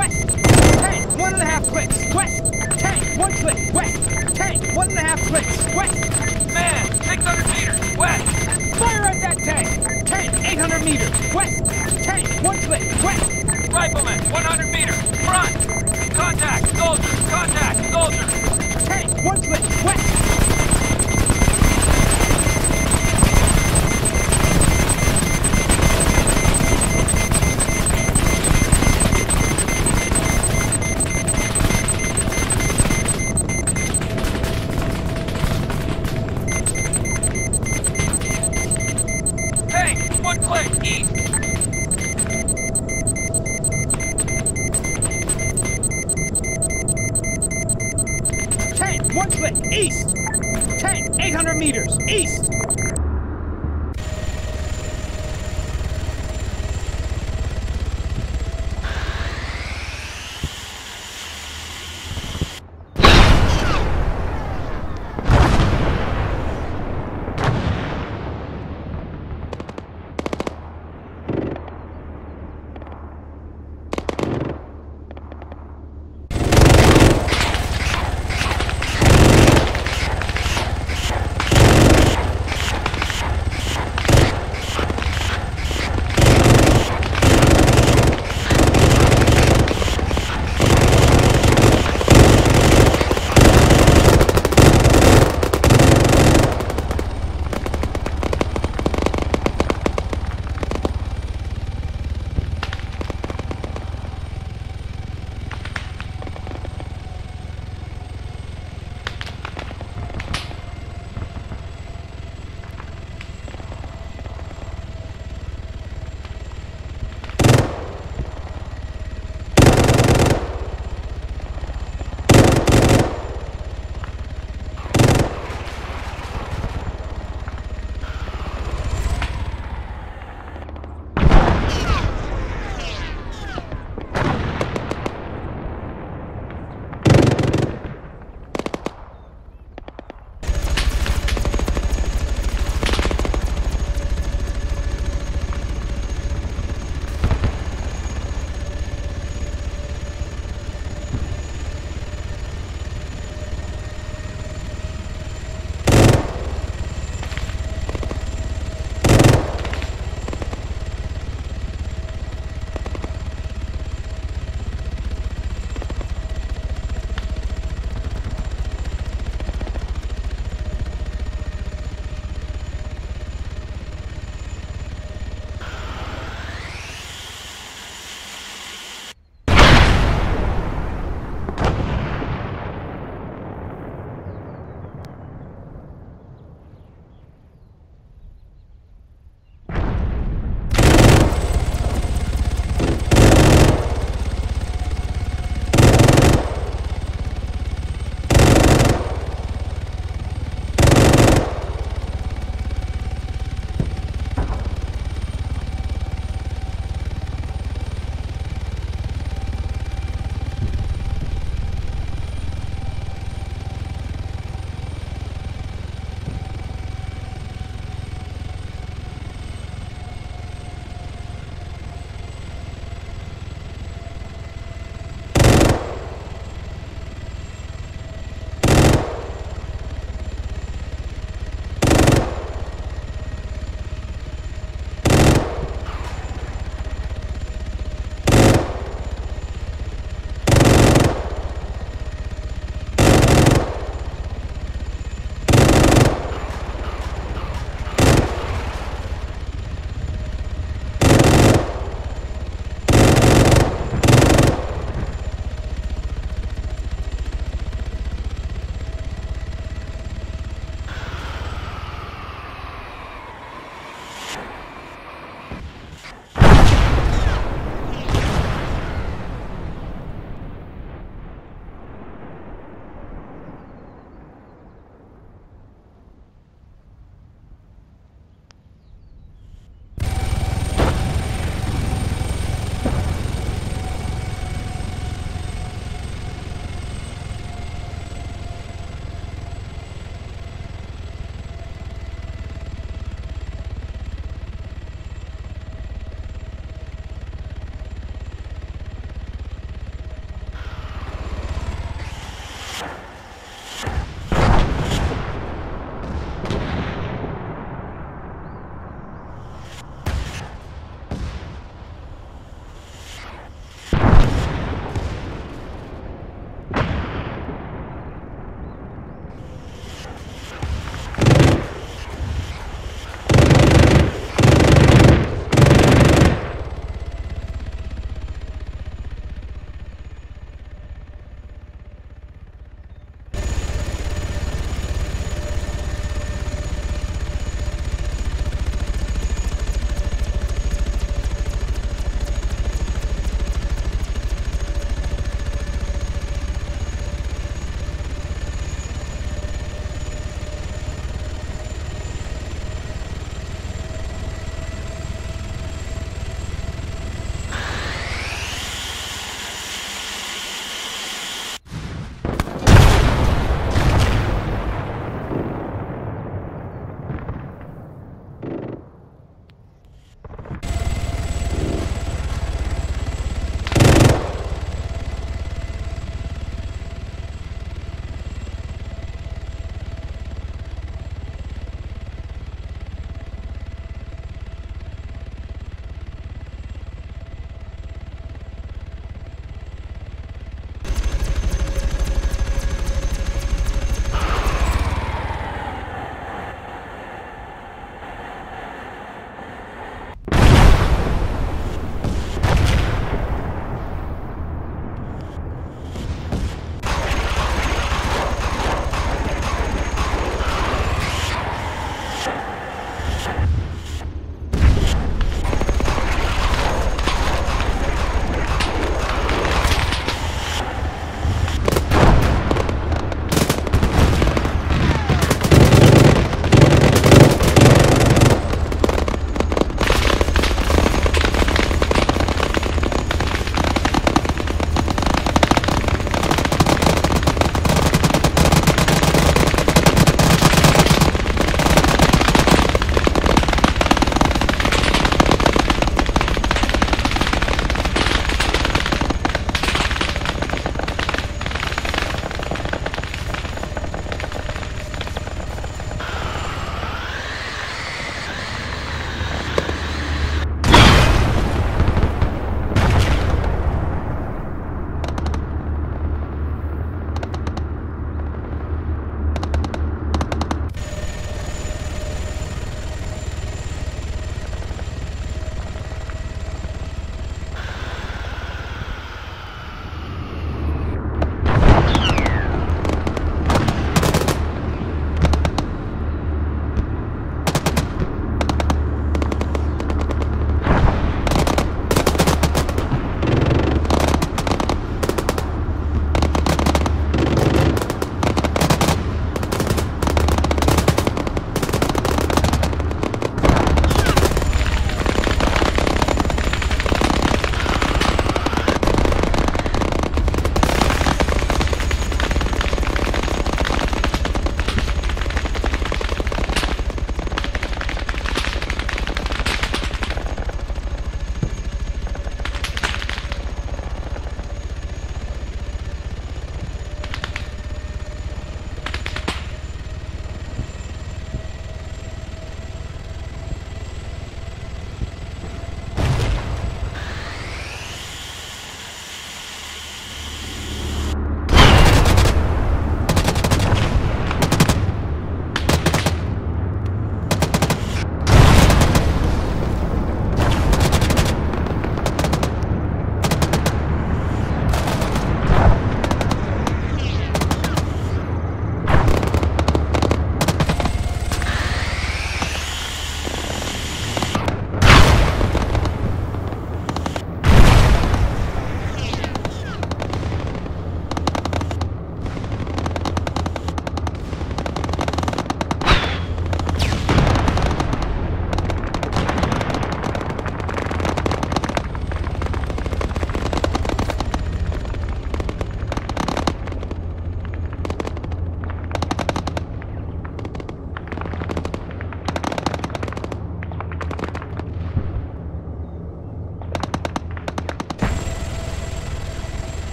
west. Tank, one and a half clicks, west. Tank, one click, west. Tank, one and a half clicks, west. Man, 600 meters, west. Fire at that tank! Tank, 800 meters, west! Tank, one click, west! Rifleman, 100 meters, front. Contact, soldier, contact, soldier. Tank, one click, west!